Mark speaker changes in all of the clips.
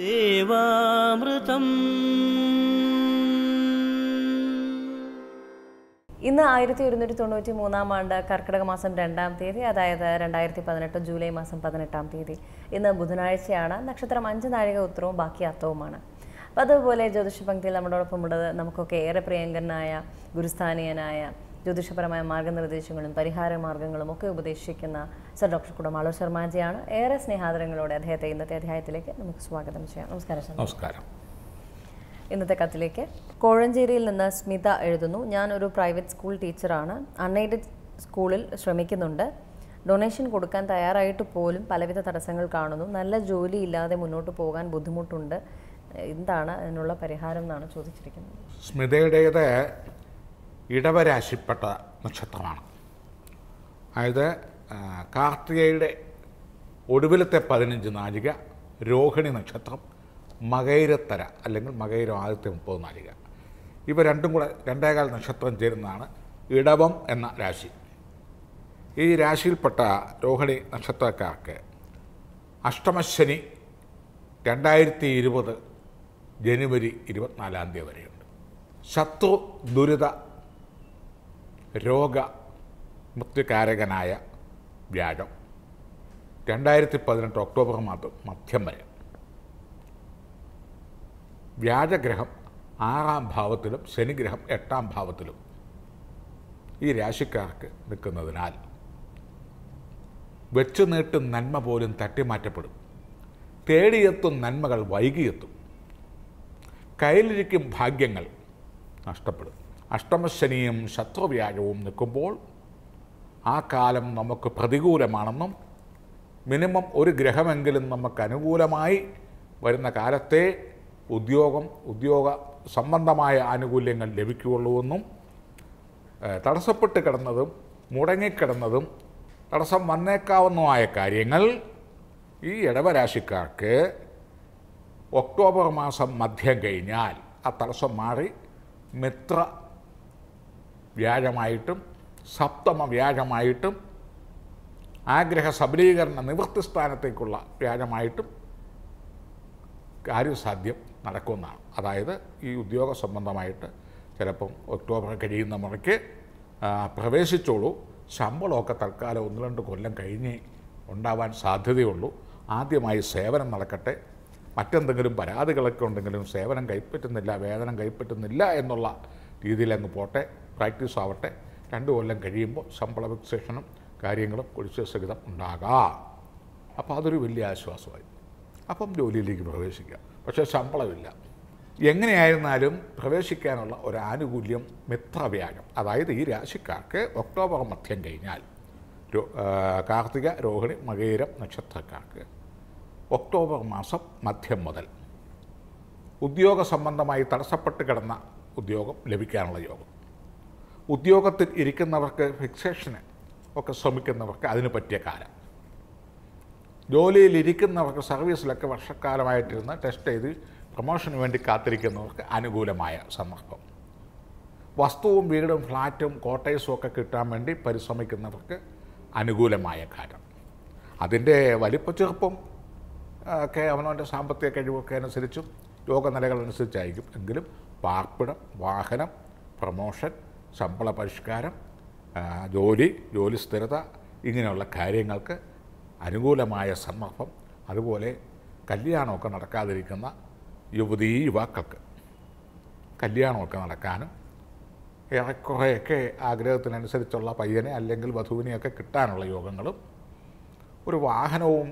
Speaker 1: ദേവാമൃതം.
Speaker 2: ഇന്ന് ആയിരത്തി ഒരുന്നൂറ്റി തൊണ്ണൂറ്റി മൂന്നാം ആണ്ട് കർക്കിടക മാസം രണ്ടാം തീയതി അതായത് രണ്ടായിരത്തി പതിനെട്ട് ജൂലൈ മാസം പതിനെട്ടാം തീയതി. ഇന്ന് ബുധനാഴ്ചയാണ്. നക്ഷത്രം അഞ്ച് നാഴിക ഉത്തരവും ബാക്കി അത്തവുമാണ് അപ്പോൾ അതുപോലെ ജ്യോതിഷ പങ്ക്തിയിൽ നമ്മളോടൊപ്പം ഉള്ളത് നമുക്കൊക്കെ ഏറെ പ്രിയങ്കരനായ ഗുരുസ്ഥാനീയനായ ജ്യോതിഷപരമായ മാർഗനിർദ്ദേശങ്ങളും പരിഹാര മാർഗങ്ങളും ഒക്കെ ഉപദേശിക്കുന്ന സർ ഡോക്ടർ കുടമാളൂർ ശർമാജിയാണ്. ഏറെ സ്നേഹാദരങ്ങളോടെ അദ്ദേഹത്തെ ഇന്നത്തെ അധ്യായത്തിലേക്ക് നമുക്ക് സ്വാഗതം ചെയ്യാം. നമസ്കാരം
Speaker 3: നമസ്കാരം.
Speaker 2: ഇന്നത്തെ കത്തിലേക്ക് കോഴഞ്ചേരിയിൽ നിന്ന് സ്മിത എഴുതുന്നു. ഞാൻ ഒരു പ്രൈവറ്റ് സ്കൂൾ ടീച്ചറാണ്. അൺഎയ്ഡഡ് സ്കൂളിൽ ശ്രമിക്കുന്നുണ്ട്. ഡൊണേഷൻ കൊടുക്കാൻ തയ്യാറായിട്ട് പോലും പലവിധ തടസ്സങ്ങൾ കാണുന്നു. നല്ല ജോലി ഇല്ലാതെ മുന്നോട്ട് പോകാൻ ബുദ്ധിമുട്ടുണ്ട്. എന്താണ് അതിനുള്ള പരിഹാരം എന്നാണ് ചോദിച്ചിരിക്കുന്നത്?
Speaker 3: സ്മിതയുടേത് ഇടവരാശിപ്പെട്ട നക്ഷത്രമാണ്. അതായത് കാർത്തികയുടെ ഒടുവിലത്തെ പതിനഞ്ച് നാഴിക രോഹിണി നക്ഷത്രം മകൈരത്തര അല്ലെങ്കിൽ മകൈരം ആദ്യത്തെ മുപ്പത് നാഴിക. ഇവ രണ്ടും കൂടെ രണ്ടേകാൽ നക്ഷത്രം ചേരുന്നതാണ് ഇടവം എന്ന രാശി. ഈ രാശിയിൽപ്പെട്ട രോഹിണി നക്ഷത്രക്കാർക്ക് അഷ്ടമശനി രണ്ടായിരത്തി ഇരുപത് ജനുവരി ഇരുപത്തിനാലാം തീയതി വരെയുണ്ട്. ശത്രു ദുരിത രോഗ മൃത്യുകാരകനായ വ്യാഴം. രണ്ടായിരത്തി പതിനെട്ട് ഒക്ടോബർ മാസം മധ്യം വരെ. വ്യാഴഗ്രഹം ആറാം ഭാവത്തിലും ശനിഗ്രഹം എട്ടാം ഭാവത്തിലും ഈ രാശിക്കാർക്ക് നിൽക്കുന്നതിനാൽ വെച്ചു നീട്ടും നന്മ പോലും തട്ടിമാറ്റപ്പെടും. തേടിയെത്തും നന്മകൾ വൈകിയെത്തും. കയ്യിലിരിക്കും ഭാഗ്യങ്ങൾ നഷ്ടപ്പെടും. അഷ്ടമശനിയും ശത്രുവ്യാഴവും നിൽക്കുമ്പോൾ ആ കാലം നമുക്ക് പ്രതികൂലമാണെന്നും മിനിമം ഒരു ഗ്രഹമെങ്കിലും നമുക്ക് അനുകൂലമായി വരുന്ന കാലത്തെ ഉദ്യോഗം ഉദ്യോഗ സംബന്ധമായ ആനുകൂല്യങ്ങൾ ലഭിക്കുകയുള്ളൂവെന്നും തടസ്സപ്പെട്ട് കിടന്നതും മുടങ്ങിക്കിടന്നതും തടസ്സം വന്നേക്കാവുന്നതുമായ കാര്യങ്ങൾ ഈ ഇടവരാശിക്കാർക്ക് ഒക്ടോബർ മാസം മധ്യം കഴിഞ്ഞാൽ ആ തടസ്സം മാറി മിത്ര വ്യാഴമായിട്ടും സപ്തമ വ്യാഴമായിട്ടും ആഗ്രഹ സബലീകരണ നിവൃത്തി സ്ഥാനത്തേക്കുള്ള വ്യാഴമായിട്ടും കാര്യസാധ്യം നടക്കുന്നതാണ് അതായത് ഈ ഉദ്യോഗ സംബന്ധമായിട്ട് ചിലപ്പം ഒക്ടോബർ കഴിയുന്ന മുറയ്ക്ക് പ്രവേശിച്ചോളൂ. ശമ്പളമൊക്കെ തൽക്കാലം ഒന്ന് രണ്ട് കൊല്ലം കഴിഞ്ഞ് ഉണ്ടാവാൻ സാധ്യതയുള്ളൂ. ആദ്യമായി സേവനം നടക്കട്ടെ. മറ്റെന്തെങ്കിലും പരാതികളൊക്കെ ഉണ്ടെങ്കിലും സേവനം കൈപ്പറ്റുന്നില്ല വേതനം കൈപ്പറ്റുന്നില്ല എന്നുള്ള രീതിയിൽ അങ്ങ് പോട്ടെ. പ്രാക്ടീസ് ആവട്ടെ രണ്ട് കൊല്ലം കഴിയുമ്പോൾ ശമ്പള ഫിക്സേഷനും കാര്യങ്ങളും കുടിശ്ശിക സഹിതം ഉണ്ടാകാം. അപ്പോൾ അതൊരു വലിയ ആശ്വാസമായി. അപ്പം ജോലിയിലേക്ക് പ്രവേശിക്കാം പക്ഷേ ശമ്പളമില്ല. എങ്ങനെയായിരുന്നാലും പ്രവേശിക്കാനുള്ള ഒരു ആനുകൂല്യം മിത്രവ്യാഴം. അതായത് ഈ രാശിക്കാർക്ക് ഒക്ടോബർ മധ്യം കഴിഞ്ഞാൽ കാർത്തിക രോഹിണി മകേരം നക്ഷത്രക്കാർക്ക് ഒക്ടോബർ മാസം മധ്യം മുതൽ ഉദ്യോഗ സംബന്ധമായി തടസ്സപ്പെട്ട് കിടന്ന ഉദ്യോഗം ലഭിക്കാനുള്ള യോഗം. ഉദ്യോഗത്തിൽ ഇരിക്കുന്നവർക്ക് ഫിക്സേഷന് ഒക്കെ ശ്രമിക്കുന്നവർക്ക് അതിന് പറ്റിയ കാലം. ജോലിയിലിരിക്കുന്നവർക്ക് സർവീസിലൊക്കെ വർഷക്കാലമായിട്ടിരുന്ന് ടെസ്റ്റ് ചെയ്ത് പ്രൊമോഷന് വേണ്ടി കാത്തിരിക്കുന്നവർക്ക് അനുകൂലമായ സന്ദർഭം. വസ്തുവും വീടും ഫ്ലാറ്റും കോട്ടേഴ്സും ഒക്കെ കിട്ടാൻ വേണ്ടി പരിശ്രമിക്കുന്നവർക്ക് അനുകൂലമായ കാലം. അതിന്റെ വലിപ്പച്ചെറുപ്പം ചെറുപ്പം ഒക്കെ അവനവന്റെ സാമ്പത്തിക കഴിവൊക്കെ അനുസരിച്ചും രോഗനിലകളനുസരിച്ചായിരിക്കും എങ്കിലും പാർപ്പിടം വാഹനം പ്രമോഷൻ ശമ്പള പരിഷ്കാരം ജോലി ജോലി സ്ഥിരത ഇങ്ങനെയുള്ള കാര്യങ്ങൾക്ക് അനുകൂലമായ സന്ദർഭം അതുപോലെ കല്യാണമൊക്കെ നടക്കാതിരിക്കുന്ന യുവതീ യുവാക്കൾക്ക് കല്യാണമൊക്കെ നടക്കാനും ഏറെക്കുറെയൊക്കെ ആഗ്രഹത്തിനനുസരിച്ചുള്ള പയ്യനെ അല്ലെങ്കിൽ വധുവിനെയൊക്കെ കിട്ടാനുള്ള യോഗങ്ങളും ഒരു വാഹനവും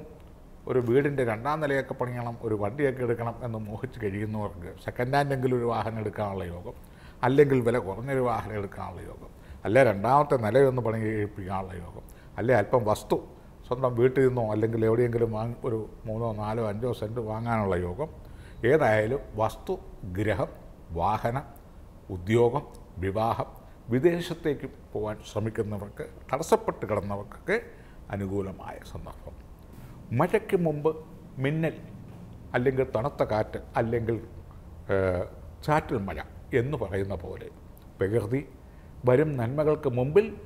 Speaker 3: ഒരു വീടിന്റെ രണ്ടാം നിലയൊക്കെ പണിയണം ഒരു വണ്ടിയൊക്കെ എടുക്കണം എന്ന് മോഹിച്ച് കഴിയുന്നവർക്ക് സെക്കൻഡ് ഹാൻഡെങ്കിലും ഒരു വാഹനം എടുക്കാനുള്ള യോഗം. അല്ലെങ്കിൽ വില കുറഞ്ഞൊരു വാഹനം എടുക്കാനുള്ള യോഗം. അല്ലെ? രണ്ടാമത്തെ നിലയൊന്ന് പണി കഴിപ്പിക്കാനുള്ള യോഗം. അല്ലെ? അല്പം വസ്തു സ്വന്തം വീട്ടിൽ നിന്നോ അല്ലെങ്കിൽ എവിടെയെങ്കിലും വാങ്ങി ഒരു മൂന്നോ നാലോ അഞ്ചോ സെന്റ് വാങ്ങാനുള്ള യോഗം. ഏതായാലും വസ്തു ഗ്രഹം വാഹനം ഉദ്യോഗം വിവാഹം വിദേശത്തേക്ക് പോകാൻ ശ്രമിക്കുന്നവർക്ക് തടസ്സപ്പെട്ട് കിടന്നവർക്കൊക്കെ അനുകൂലമായ സന്ദർഭം. മഴയ്ക്ക് മുമ്പ് മിന്നൽ അല്ലെങ്കിൽ തണുത്ത കാറ്റ് അല്ലെങ്കിൽ ചാറ്റൽ മഴ എന്ന് പറയുന്ന പോലെ പ്രകൃതി വരും നന്മകൾക്ക് മുമ്പിൽ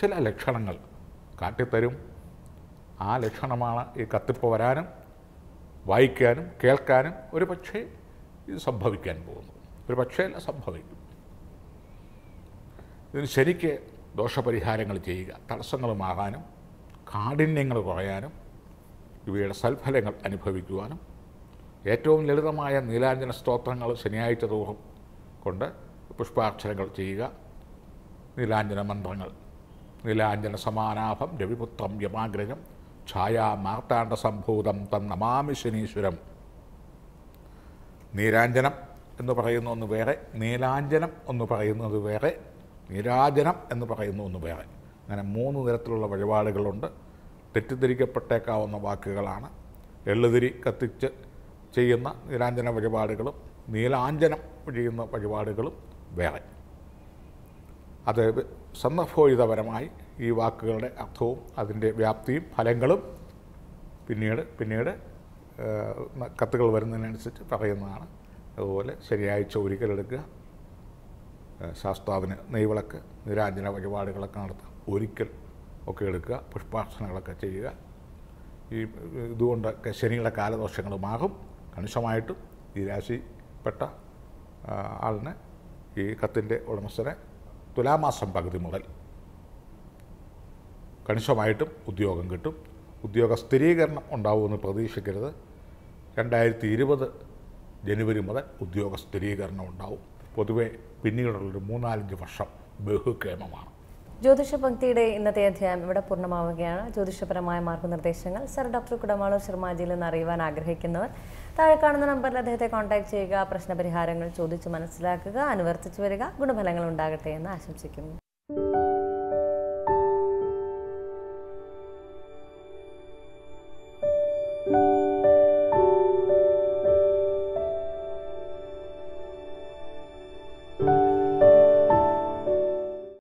Speaker 3: ചില ലക്ഷണങ്ങൾ കാട്ടിത്തരും. ആ ലക്ഷണമാണ് ഈ കത്തിപ്പ് വരാനും വായിക്കാനും കേൾക്കാനും ഒരു പക്ഷേ ഇത് സംഭവിക്കാൻ പോകുന്നു. ഒരു പക്ഷേ അല്ല സംഭവിക്കും. ഇതിന് ശരിക്ക് ദോഷപരിഹാരങ്ങൾ ചെയ്യുക തടസ്സങ്ങൾ മാറാനും കാഠിന്യങ്ങൾ കുറയാനും ഇവയുടെ സൽഫലങ്ങൾ അനുഭവിക്കുവാനും ഏറ്റവും ലളിതമായ നീലാഞ്ജന സ്തോത്രങ്ങൾ ശനിയാഴ്ച തോറും കൊണ്ട് പുഷ്പാർച്ചനകൾ ചെയ്യുക. നീലാഞ്ജന മന്ത്രങ്ങൾ. നീലാഞ്ജന സമാനാഭം രവിപുത്രം യമാഗ്രജം ഛായാ മാർത്താണ്ഡ സംഭൂതം തം നമാമി ശനീശ്വരം. നീരാഞ്ജനം എന്ന് പറയുന്ന ഒന്ന് വേറെ നീലാഞ്ജനം എന്ന് പറയുന്നത് വേറെ നീരാജനം എന്ന് പറയുന്ന ഒന്ന് വേറെ. അങ്ങനെ മൂന്ന് തരത്തിലുള്ള വഴിപാടുകളുണ്ട്. തെറ്റിദ്ധരിക്കപ്പെട്ടേക്കാവുന്ന വാക്കുകളാണ്. എള്ളുതിരി കത്തിച്ച് ചെയ്യുന്ന നീലാഞ്ജന വഴിപാടുകളും നീലാഞ്ജനം ചെയ്യുന്ന വഴിപാടുകളും വേറെ. അത് സന്ദർഭോചിതപരമായി ഈ വാക്കുകളുടെ അർത്ഥവും അതിന്റെ വ്യാപ്തിയും ഫലങ്ങളും പിന്നീട് പിന്നീട് കത്തുകൾ വരുന്നതിനനുസരിച്ച് പറയുന്നതാണ്. അതുപോലെ ശനിയാഴ്ച ഒരിക്കലെടുക്കുക ശാസ്താവിന് നെയ്വിളക്ക് നിരാഞ്ജന വഴിപാടുകളൊക്കെ നടത്തുക ഒരിക്കൽ ഒക്കെ എടുക്കുക. പുഷ്പാർച്ചനകളൊക്കെ ചെയ്യുക. ഈ ഇതുകൊണ്ടൊക്കെ ശനിയുടെ കാലദോഷങ്ങളുമാകും. കണിശമായിട്ടും ഈ രാശിപ്പെട്ട ആളിന് ഈ കത്തിന്റെ ഉടമസ്ഥനെ തുലാമാസം പകുതി മുതൽ കണിശമായിട്ടും ഉദ്യോഗം കിട്ടും. ഉദ്യോഗ സ്ഥിരീകരണം ഉണ്ടാവുമെന്ന് പ്രതീക്ഷിക്കരുത്. രണ്ടായിരത്തി ഇരുപത് ജനുവരി മുതൽ ഉദ്യോഗ സ്ഥിരീകരണം ഉണ്ടാവും. പൊതുവെ പിന്നീടുള്ളൊരു മൂന്നാലഞ്ച് വർഷം ബഹുക്ഷേമമാണ്.
Speaker 2: ജ്യോതിഷ പങ്ക്തിയുടെ ഇന്നത്തെ അധ്യായം ഇവിടെ പൂർണമാവുകയാണ്. ജ്യോതിഷപരമായ മാർഗനിർദ്ദേശങ്ങൾ സർ ഡോക്ടർ കുടമാളൂർ ശർമാജിയിൽ നിന്ന് അറിയുവാൻ ആഗ്രഹിക്കുന്നവർ താഴെ കാണുന്ന നമ്പറിൽ അദ്ദേഹത്തെ കോൺടാക്ട് ചെയ്യുക പ്രശ്നപരിഹാരങ്ങൾ ചോദിച്ചു മനസ്സിലാക്കുക അനുവർത്തിച്ചു വരിക ഗുണഫലങ്ങൾ ഉണ്ടാകട്ടെ എന്ന് ആശംസിക്കുന്നു.